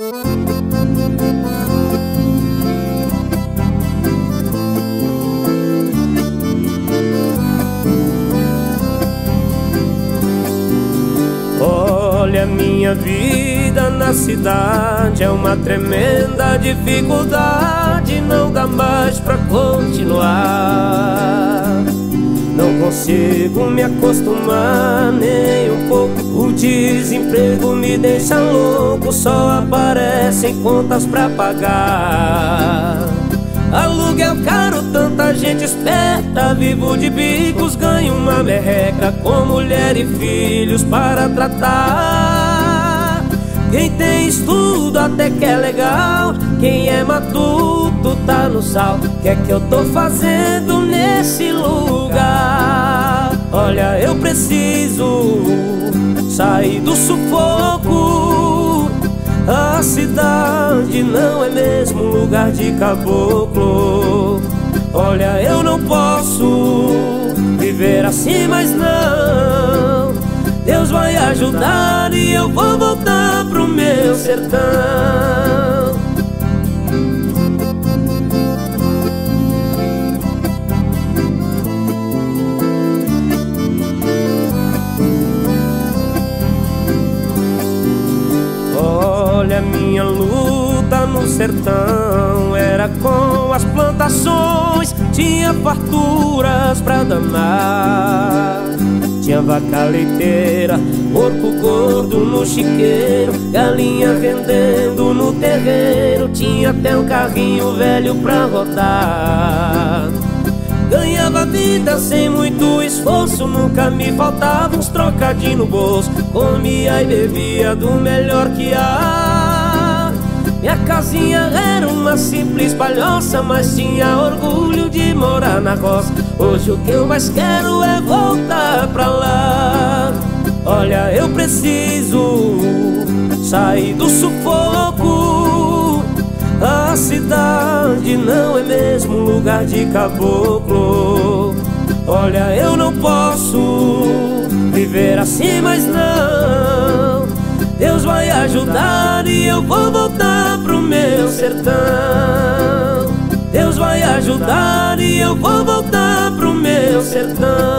Olha minha vida na cidade é uma tremenda dificuldade, não dá mais pra continuar. Não consigo me acostumar nem um pouco. Desemprego me deixa louco, só aparecem contas pra pagar. Aluguel caro, tanta gente esperta Vivo de bicos, ganho uma merreca Com mulher e filhos para tratar Quem tem estudo até que é legal Quem é matuto tá no sal Que é que eu tô fazendo nesse lugar? Olha, eu preciso sair do sufoco. A cidade não é mesmo lugar de caboclo. Olha, eu não posso viver assim, mas não. Deus vai ajudar e eu vou voltar Olha minha luta no sertão. Era com as plantações Tinha farturas pra damar Tinha vaca leiteira, porco gordo no chiqueiro Galinha vendendo no terreiro. Tinha até um carrinho velho pra rodar. Ganhava vida sem muito esforço Nunca me faltava uns trocadinhos no bolso. Comia e bebia do melhor que há Minha casinha era uma simples palhoça Mas tinha orgulho de morar na roça. Hoje o que eu mais quero é voltar pra lá. Olha, eu preciso sair do sufoco. A cidade não é mesmo lugar de caboclo. Olha, eu não posso viver assim, mas não. Deus vai ajudar e eu vou voltar pro meu sertão. Deus vai ajudar e eu vou voltar pro meu sertão